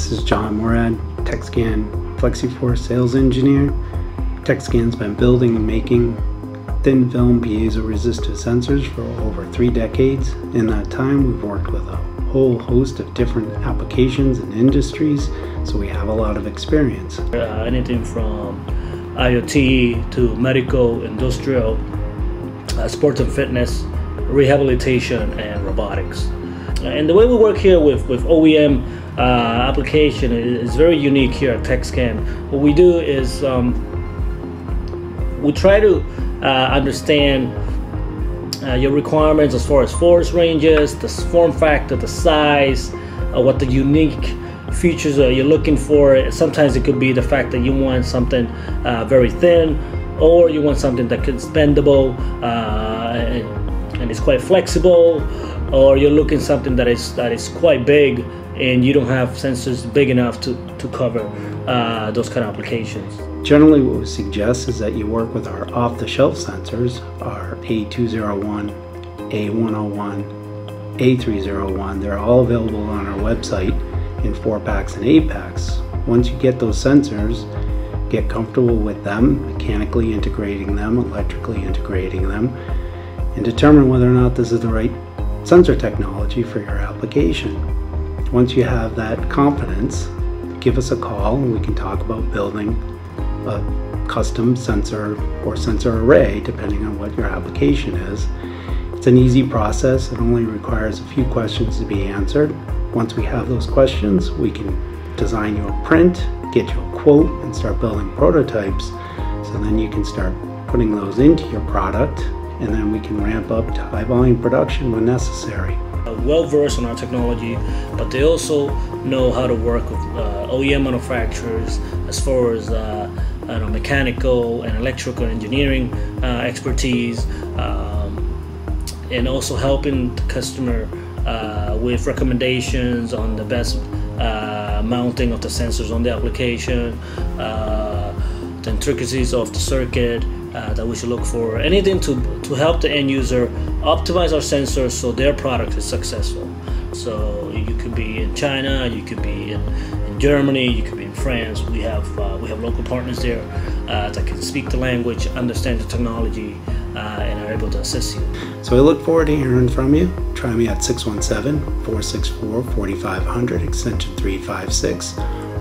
This is John Morad, Tekscan FlexiForce sales engineer. Tekscan's been building and making thin film piezo resistive sensors for over three decades. In that time, we've worked with a whole host of different applications and industries, so we have a lot of experience. Uh, anything from IoT to medical, industrial, uh, sports and fitness, rehabilitation, and robotics. And the way we work here with, with OEM uh, application is very unique here at Tekscan. What we do is um, we try to uh, understand uh, your requirements as far as force ranges, the form factor, the size, uh, what the unique features are you're looking for. Sometimes it could be the fact that you want something uh, very thin, or you want something that is bendable uh, and, and is quite flexible, or you're looking something that is that is quite big and you don't have sensors big enough to, to cover uh, those kind of applications. Generally, what we suggest is that you work with our off the shelf sensors, our A201, A101, A301. They're all available on our website in 4 packs and 8 packs. Once you get those sensors, get comfortable with them, mechanically integrating them, electrically integrating them, and determine whether or not this is the right sensor technology for your application. Once you have that confidence, give us a call and we can talk about building a custom sensor or sensor array depending on what your application is. It's an easy process. It only requires a few questions to be answered. Once we have those questions, we can design you a print, get you a quote, and start building prototypes. So then you can start putting those into your product, and then we can ramp up to high volume production when necessary. Well versed on our technology, but they also know how to work with uh, OEM manufacturers as far as uh, know, mechanical and electrical engineering uh, expertise, um, and also helping the customer uh, with recommendations on the best uh, mounting of the sensors on the application, uh, the intricacies of the circuit uh, that we should look for, anything to, to help the end user optimize our sensors so their product is successful. So you could be in China, you could be in, in Germany, you could be in France. We have uh, we have local partners there uh, that can speak the language, understand the technology, uh, and are able to assist you. So I look forward to hearing from you. Try me at 617-464-4500 extension 356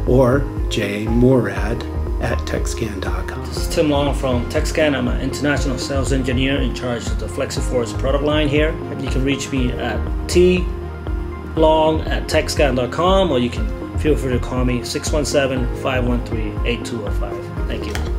or jmorad at tekscan.com. This is Tim Long from Tekscan. I'm an international sales engineer in charge of the FlexiForce product line here. You can reach me at tlong at tekscan.com or you can feel free to call me 617 513 8205. Thank you.